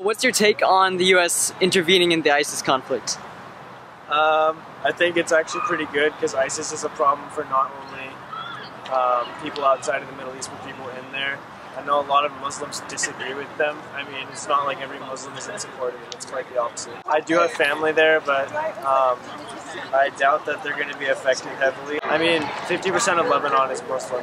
What's your take on the U.S. intervening in the ISIS conflict? Um, I think it's actually pretty good because ISIS is a problem for not only um, people outside of the Middle East, but people in there. I know a lot of Muslims disagree with them. I mean, it's not like every Muslim is in support of it. It's quite the opposite. I do have family there, but um, I doubt that they're going to be affected heavily. I mean, 50% of Lebanon is Muslim.